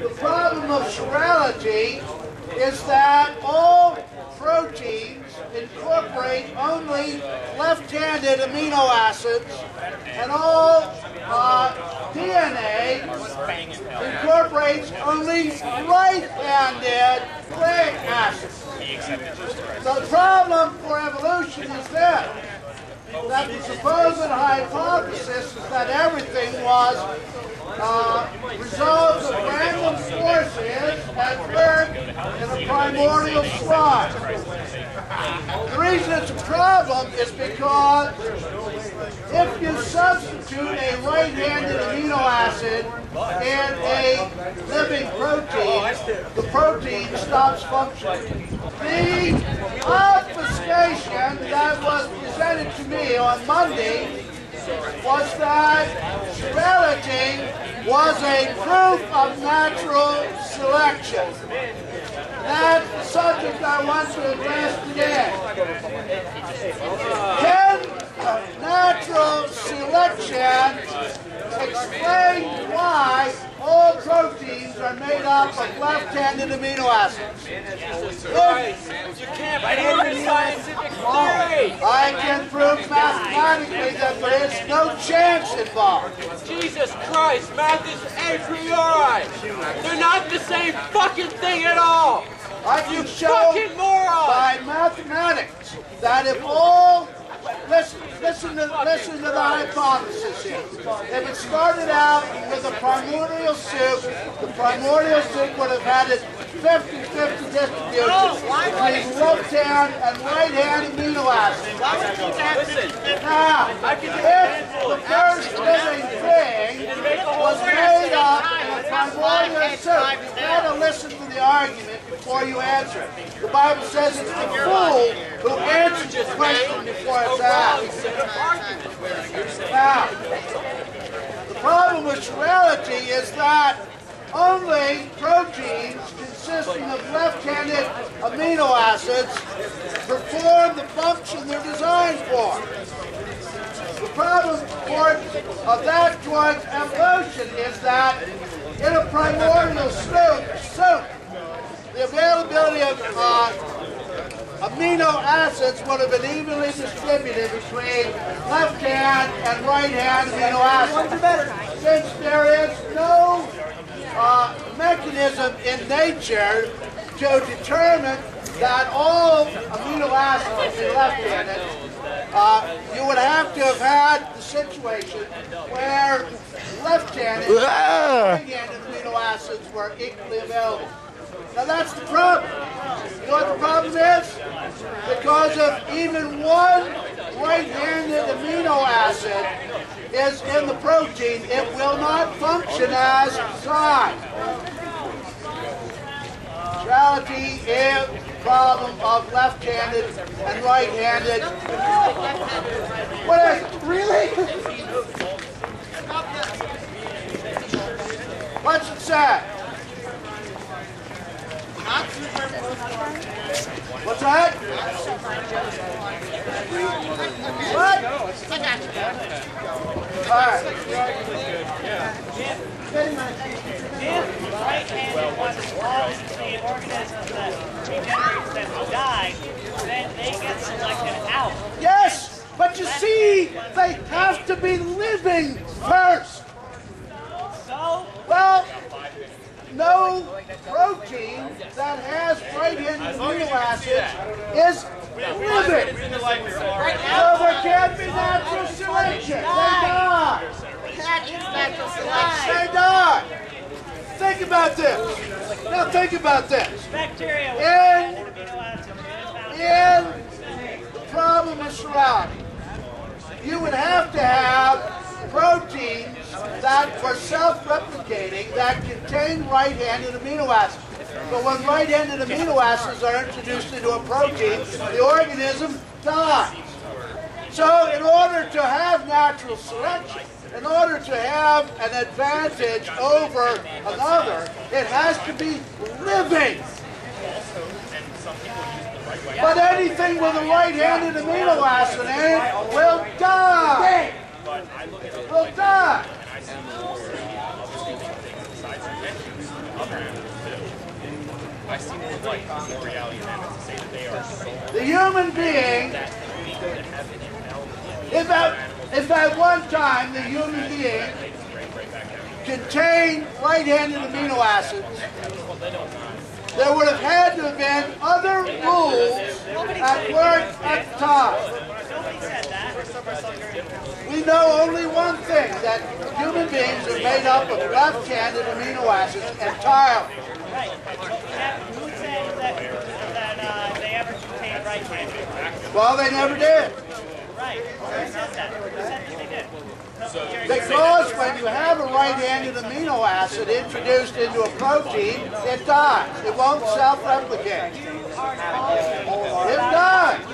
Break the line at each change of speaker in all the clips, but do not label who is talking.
the problem of chirality is that all proteins incorporate only left-handed amino acids, and all uh, DNA incorporates only right-handed nucleic acids. The problem for evolution is this that the supposed hypothesis is that everything was uh, of random forces at work in a primordial slime. The reason it's a problem is because if you substitute a right-handed amino acid in a living protein, the protein stops functioning. The obfuscation that was presented to me on Monday was that chirality was a proof of natural selection. That's the subject I want to address today. Can natural selection explain why of left-handed amino acids?
You can't prove scientific theory!
I can prove mathematically that there is no chance involved.
Jesus Christ, math is a priori! They're not the same fucking thing at all!
I can show
Fucking moron!
by mathematics that if all listen listen to listen to the hypothesis here. If it started out with a primordial soup, the primordial soup would have had it 50-50 distribution between left hand and right hand amino acids. Now, if the first living thing was made up in a primordial soup, you gotta listen to the argument before you answer it. The Bible says it's the fool who answers the question before it's asked. Now, the problem with chirality is that only proteins consisting of left-handed amino acids perform the function they're designed for. The problem of that towards evolution is that in a primordial soup, the availability of uh, amino acids would have been evenly distributed between left hand and right hand amino acids. Since there is no uh, mechanism in nature to determine that all amino acids would be left-handed, uh, you would have to have had the situation where left-handed and right-handed amino acids were equally available. Now that's the problem. You know what the problem is? Because of even one right-handed amino acid is in the protein, it will not function as designed. Chirality is the problem of left-handed and right-handed. What is it? Really? What's say? What's that? What? All right.
If right-handed ones belongs to the organism that regenerates that die, then they get selected out.
Yes, but you see, they have to be living first.
So,
Well, no protein that has right-handed amino acids is living. So there can't be natural selection. They die. They die. Think about this. Now think about this.
bacteria is found
In problem of chirality, you would have to have proteins that were self-replicating that contain right-handed amino acids. But when right-handed amino acids are introduced into a protein, the organism dies. So in order to have natural selection, in order to have an advantage over another, it has to be living. But anything with a right-handed amino acid in it will die. Will die.
I
The human being, if at, if at one time the human being contained right-handed amino acids, there would have had to have been other rules at work at the time. We know only one thing, that human beings are made up of left-handed amino acids entirely.
Right. But we have, who said that, that uh, they ever contained right-handed?
Well, they never did.
Right. Who said that? Who said that they did?
Because when you have a right-handed amino acid introduced into a protein, it dies. It won't self-replicate. It dies.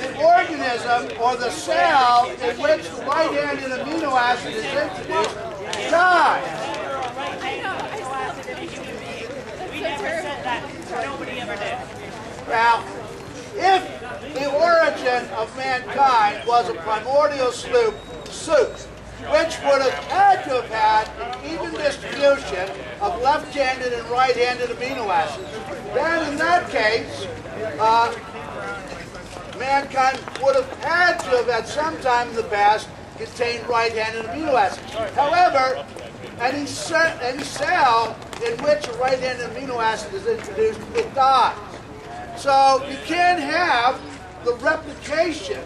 The organism or the cell in which the right-handed amino acid is introduced dies.
We never said that. Nobody ever did.
Now, if the origin of mankind was a primordial sloop, soup, which would have had to have had an even distribution of left-handed and right-handed amino acids, then in that case, uh, mankind would have had to have at some time in the past contained right-handed amino acids. However, any, any cell in which a right-handed amino acid is introduced, it dies. So you can't have the replication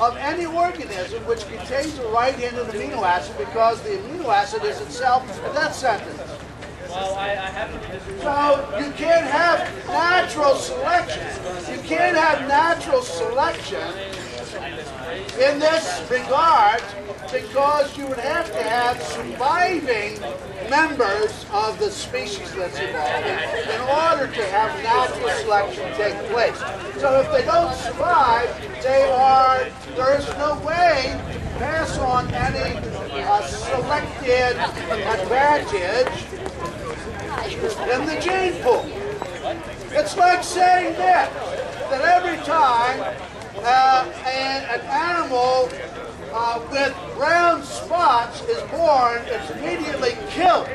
of any organism which contains a right-handed amino acid because the amino acid is itself a death sentence.
Well, I, I
So you can't have natural selection. You can't have natural selection in this regard because you would have to have surviving members of the species that's evolving in, in order to have natural selection take place. So if they don't survive, they are, there is no way to pass on any uh, selected advantage in the gene pool. It's like saying this, that every time uh, an, an animal uh, with brown spots is born, it's immediately killed.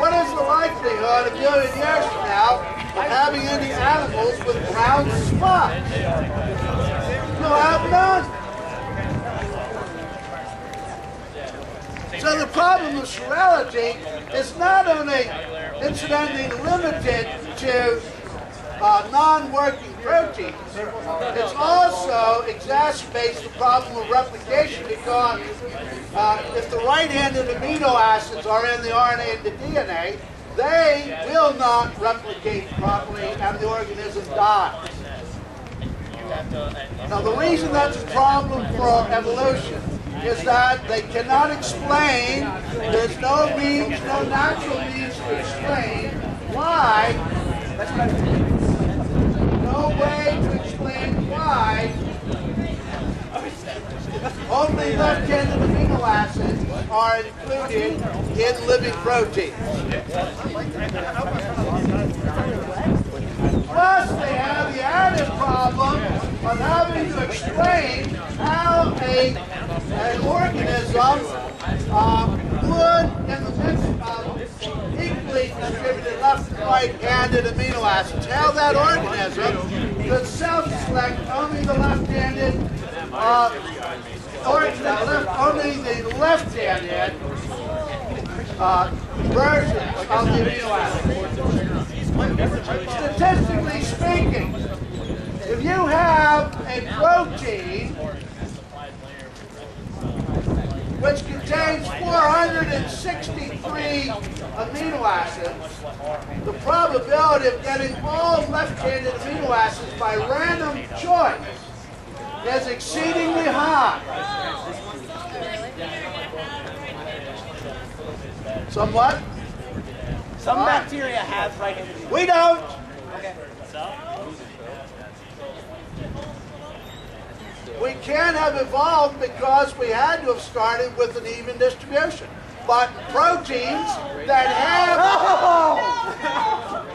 What is the likelihood a million years from now of having any animals with brown spots? You'll have none. So the problem of serality is not only incidentally limited to uh, non-working proteins, it also exacerbates the problem of replication because uh, if the right-handed amino acids are in the RNA and the DNA, they will not replicate properly and the organism dies. Now the reason that's a problem for evolution is that they cannot explain, there's no means, no natural means to explain why, explain why only left-handed amino acids are included in living proteins. Plus, they have the added problem of having to explain how a, an organism uh, would, in the midst of distributed left and right-handed amino acids, how that organism could self-select only the left-handed uh, or left, only the left-handed uh, version of the amino acid. Statistically speaking, if you have a protein which contains 463 amino acids, the probability of getting all left-handed amino acids by random choice is exceedingly high. Somewhat?
Some bacteria have right-handed
We don't. We can't have evolved because we had to have started with an even distribution. But proteins that have oh!